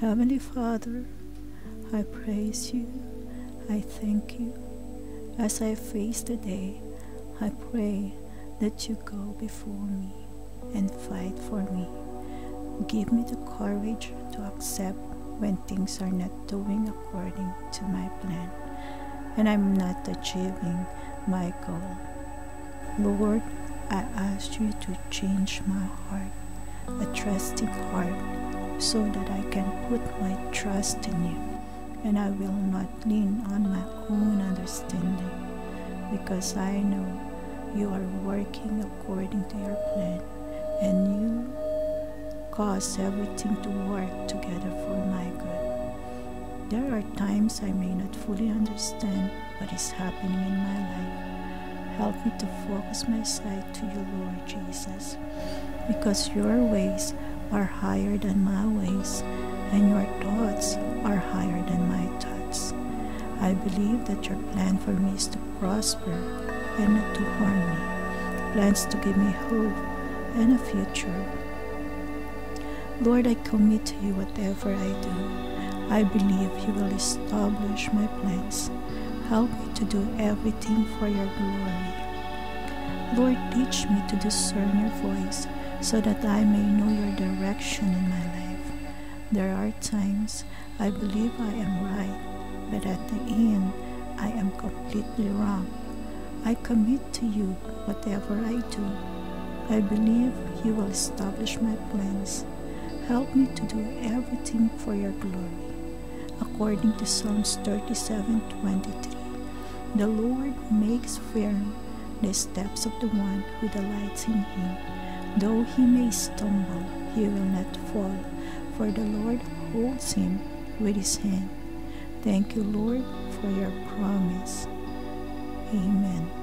Heavenly Father, I praise you. I thank you. As I face the day, I pray that you go before me and fight for me. Give me the courage to accept when things are not doing according to my plan and I'm not achieving my goal. Lord, I ask you to change my heart, a trusting heart, so that I can put my trust in you and I will not lean on my own understanding because I know you are working according to your plan and you cause everything to work together for my good. There are times I may not fully understand what is happening in my life. Help me to focus my sight to you, Lord Jesus, because your ways are higher than my ways, and your thoughts are higher than my thoughts. I believe that your plan for me is to prosper and not to harm me, plans to give me hope and a future Lord, I commit to you whatever I do. I believe you will establish my plans. Help me to do everything for your glory. Lord, teach me to discern your voice so that I may know your direction in my life. There are times I believe I am right, but at the end, I am completely wrong. I commit to you whatever I do. I believe you will establish my plans. Help me to do everything for your glory. According to Psalms 37:23, the Lord makes firm the steps of the one who delights in him. Though he may stumble, he will not fall, for the Lord holds him with his hand. Thank you, Lord, for your promise. Amen.